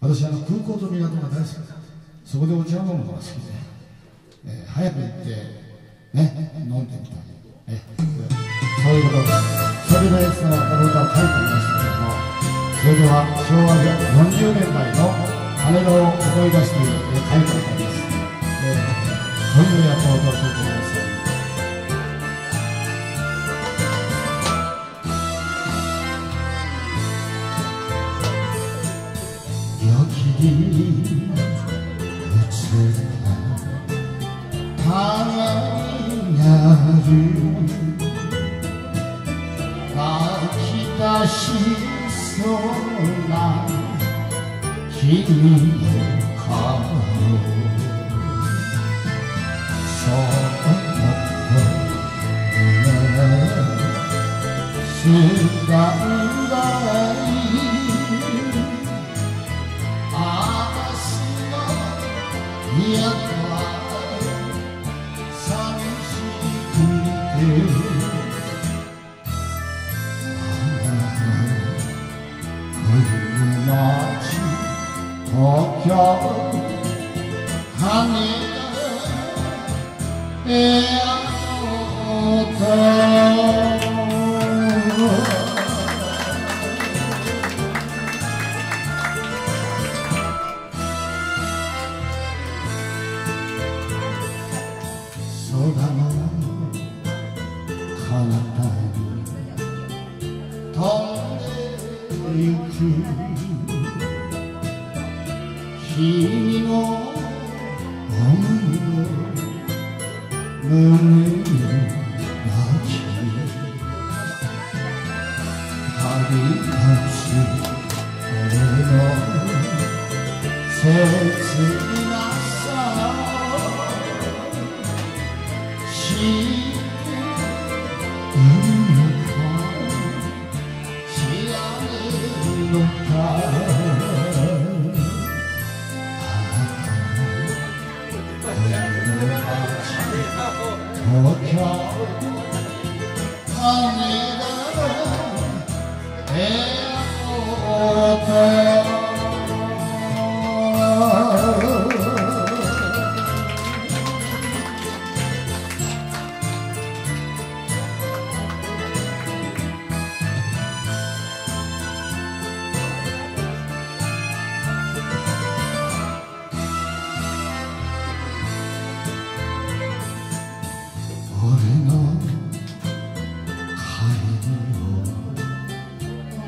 私あの空港と港が大好きでそこでお茶を飲むのが好きで、えー早く行ってね飲んでみたい、えそういうこと。でそれでそのこの歌を書いてみましたけどもそれでは昭和40年代の羽田を思い出して、えー書いた歌です、えー、そういう役を歌ってくださいよきに映ったしそう。な君の顔そっとすがんだいの都は寂しくて冬方に飛んでゆく君の思いを胸に抱き旅立つ俺の切 도쿄 갑니다 네.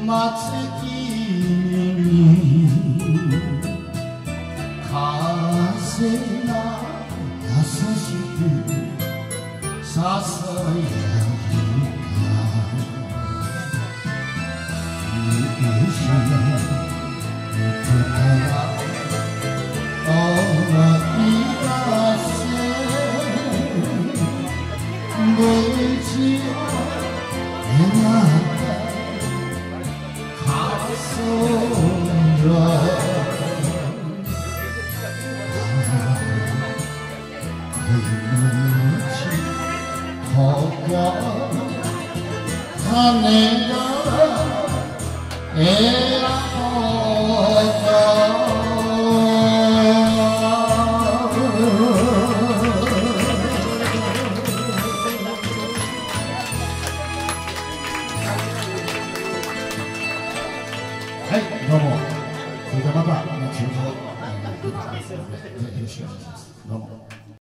りを待つ君に風が優しくささやいた夕日行くか 아, 내가 애 はい、どうも。それではまた後ほど、よろしくお願いします。どうも。